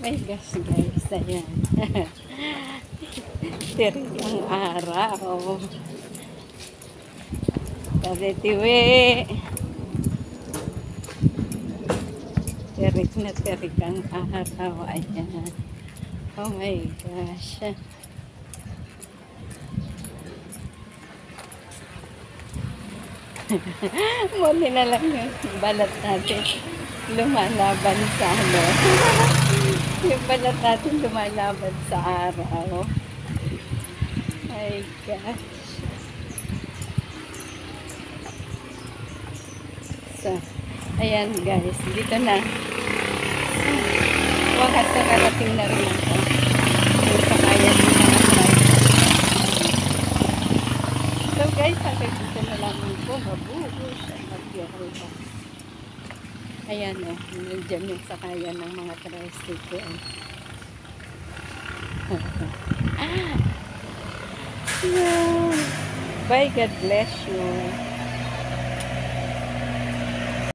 My gosh guys, ayan. Tirik ang araw. Taritiwi. Tirik na tirik ang araw. Ayan. Oh my gosh. Muli na lang yung balat natin lumalaban sa ano. yung balat natin lumalaban sa araw. My gosh. So, ayan guys, dito na. Wakas na karating na rin ako. Bike. So guys, hanggang dito na lang po. Mabuhos magbiyahe Ayan o, oh, nandiyan yung sakayan ng mga tricycle. ah! Yeah. Bye, God bless you.